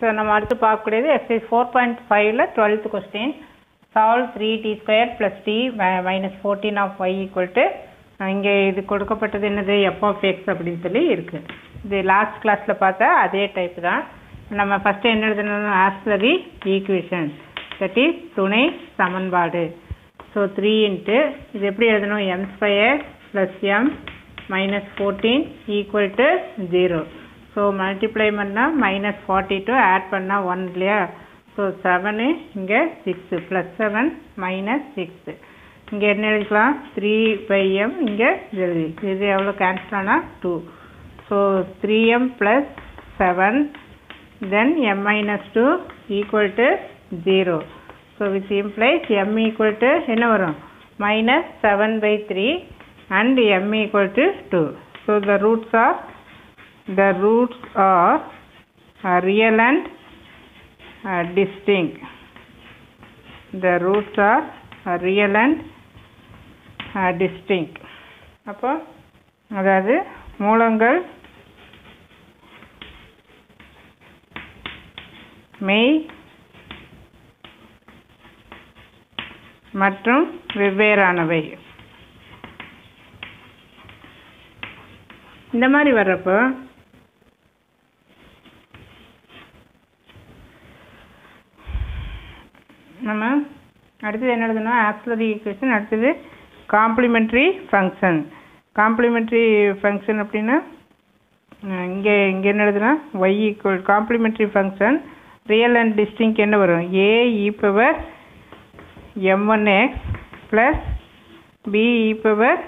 So நம்ம அடுத்து பார்க்கக்கூடியது எக்ஸசைஸ் ஃபோர் பாயிண்ட் ஃபைவ்ல twelfth question solve three D square plus D minus fourteen of Y equal to இங்கே இது கொடுக்கப்பட்டது என்னது? எஃப் ஆஃப் எக்ஸ் அப்படின்னு சொல்லி இருக்குது இது லாஸ்ட் கிளாஸில் பார்த்தா அதே டைப் தான். நம்ம ஃபஸ்ட்டு என்ன எழுதணும் ஆஸ்லரி ஈக்குவேஷன் தட் இஸ் துணை சமன்பாடு. ஸோ த்ரீ இன்ட்டு இது எப்படி எழுதணும்? M square plus m minus fourteen equal to zero so multiply பண்ணால் மைனஸ் ஃபார்ட்டி டூ ஆட் பண்ணால் ஒன் இல்லையா? ஸோ செவனு இங்கே six plus seven minus six இங்கே என்ன எழுதிக்கலாம் த்ரீ பை எம் இங்கே எழுதி. இது எவ்வளோ கேன்சல் ஆனால் two so three m plus seven then m minus two equal to zero so with implies m equal to என்ன வரும்? Minus seven by three and m equal to two so the roots of the roots are real and distinct. The roots are real and distinct. அப்போ அதாவது மூலங்கள் மெய் மற்றும் வெவ்வேறானவை இந்த மாதிரி வர்றப்போ நம்ம அடுத்தது என்ன எழுதுனா ஆக்சிலரி ஈக்குவேஷன் அடுத்தது காம்ப்ளிமெண்ட்ரி ஃபங்க்ஷன் காம்ப்ளிமெண்ட்ரி ஃபங்க்ஷன் அப்படின்னா இங்கே இங்கே என்ன எழுதுனா y equal complementary function real and distinct என்ன வரும்? A e power m one x plus b e power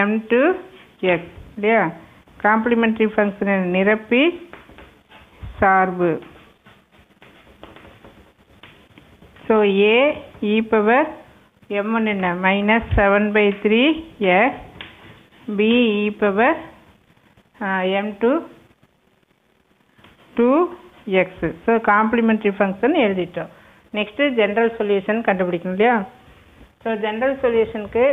m two x இல்லையா? காம்ப்ளிமெண்ட்ரி ஃபங்க்ஷனை நிரப்பி சார்பு. So a e power m என்ன? Minus seven by three x b e power m two two x so complementary function எழுதிட்டோம். Next general solution கண்டுபிடிக்கணும் இல்லையா? So general சொல்யூஷனுக்கு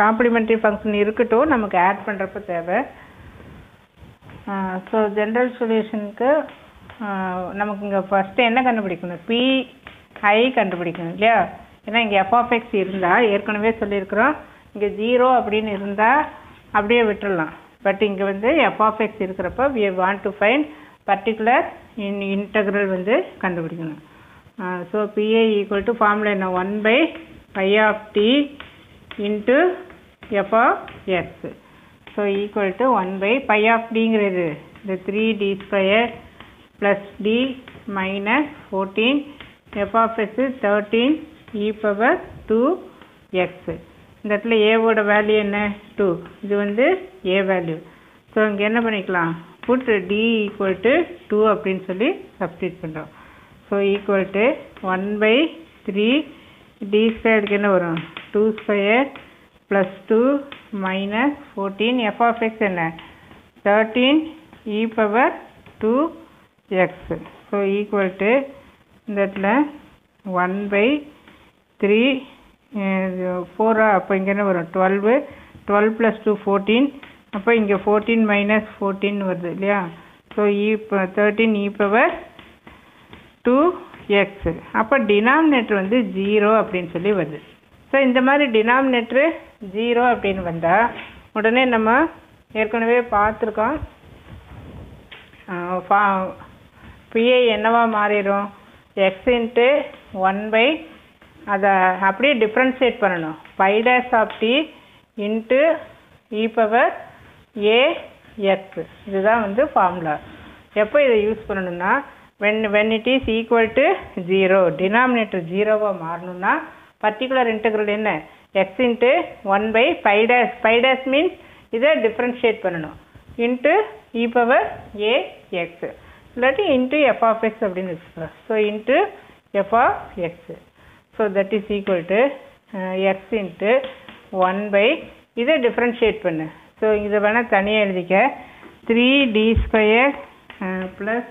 complementary function இருக்கட்டும் நமக்கு ஆட் பண்ணுறப்ப தேவை. ஸோ ஜென்ரல் சொல்யூஷனுக்கு நமக்கு இங்கே ஃபஸ்ட்டு என்ன கண்டுபிடிக்கணும்? பி ஐ கண்டுபிடிக்கணும் இல்லையா? ஏன்னா இங்கே எஃப்ஆஃப்எக்ஸ் இருந்தால் ஏற்கனவே சொல்லியிருக்கிறோம். இங்கே ஜீரோ அப்படின்னு இருந்தால் அப்படியே விட்டுடலாம் பட் இங்கே வந்து எஃப்ஆஃப்எக்ஸ் இருக்கிறப்ப we want to find particular in integral வந்து கண்டுபிடிக்கணும். So PA equal to formula என்ன? One by I of D into F so equal to one by by of டிங்கிறது இந்த three D square plus D minus fourteen F thirteen e power two x இந்த இடத்துல ஏவோட value என்ன? Two இது வந்து A value so இங்கே என்ன பண்ணிக்கலாம்? Put D equal to two அப்படின்னு சொல்லி சப்ஸ்டியூட் பண்ணுறோம் so equal to one by three D ஸ்கொயருக்கு என்ன வரும்? Two square plus two minus fourteen F of x என்ன? Thirteen e power two x so equal to இந்த இடத்துல ஒன் பை த்ரீ ஃபோரா அப்போ இங்கே என்ன வரும்? Twelve twelve plus two fourteen அப்போ இங்கே ஃபோர்டீன் மைனஸ் ஃபோர்டீன் வருது இல்லையா? So e thirteen e power two x அப்போ டினாமினேட்டர் வந்து ஜீரோ அப்படின்னு சொல்லி வருது. ஸோ இந்த மாதிரி டினாமினேட்ரு ஜீரோ அப்படின்னு வந்தால் உடனே நம்ம ஏற்கனவே பார்த்துருக்கோம். ஃபா பிஏ என்னவா மாறிடும்? எக்ஸ் இன்ட்டு ஒன் பை அதை அப்படியே டிஃப்ரென்ஷியேட் பண்ணணும். By dash of D into e power a x இதுதான் வந்து ஃபார்முலா எப்போ இதை யூஸ் பண்ணணும்னா when when it is equal to zero denominator ஜீரோவாக மாறணும்னா பர்டிகுலர் இன்டெக்ரல் என்ன? X into one by five dash five dash means இதை டிஃப்ரென்ஷியேட் பண்ணணும். Into e power a x இல்லாட்டி இன்ட்டு எஃப் ஆஃப் எக்ஸ் அப்படின்னு வச்சுக்கலாம். So into F of x so that is equal to x into one by இதை differentiate பண்ணு. So இதை வேணால் தனியாக எழுதிக்க. Three D square plus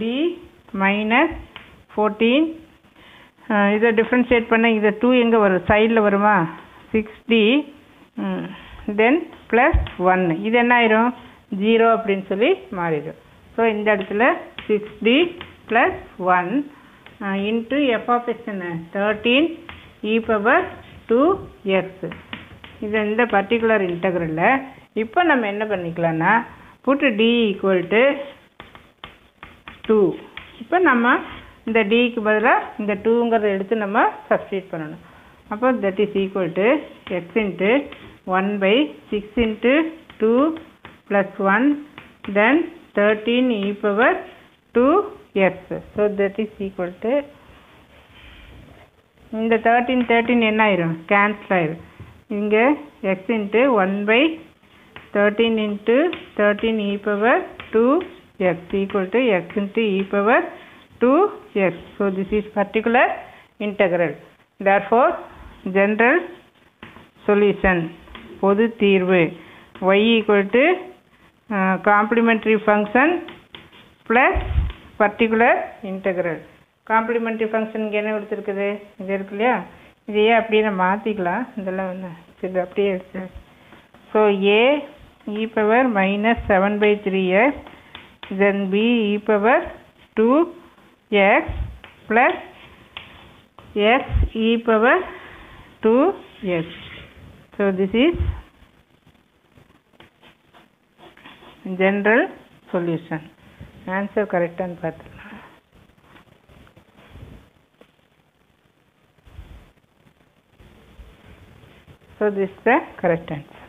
D minus fourteen இதை டிஃப்ரென்ஷியேட் பண்ண இதை டூ எங்கே வரும் சைடில் வருமா? சிக்ஸ் டி தென் ப்ளஸ் ஒன்று இது என்ன ஆயிரும்? ஜீரோ அப்படின்னு சொல்லி மாறிடும். ஸோ இந்த இடத்துல six D plus one into F என்ன? Thirteen e power two x இது இந்த பர்டிகுலர் இன்டகிரலில் இப்போ நம்ம என்ன பண்ணிக்கலாம்னா put D equal to two இப்போ நம்ம இந்த டிக்கு பதிலாக இந்த டூங்கிறத எடுத்து நம்ம சப்ஸ்டியூட் பண்ணணும். அப்போ that is equal to x into one by six into two plus one then thirteen e power two x so that is equal to இந்த தேர்ட்டீன் தேர்ட்டீன் என்ன ஆயிரும்? கேன்சல் ஆயிரும். இங்கே x into one by thirteen into thirteen e power two x equal to x into e power two x so this is particular integral. Therefore, general solution பொது தீர்வு. Y equal to complementary function plus particular integral. Complementary function இங்கே என்ன கொடுத்துருக்குது? இது இருக்கு இல்லையா? இதையே அப்படியே நம்ம மாற்றிக்கலாம் இதெல்லாம் வந்து இது அப்படியே எடுத்து so a e power minus seven by three x then b e power two x plus x e power 2x. So, this is general solution. Answer correct and path. So, this is the correct answer.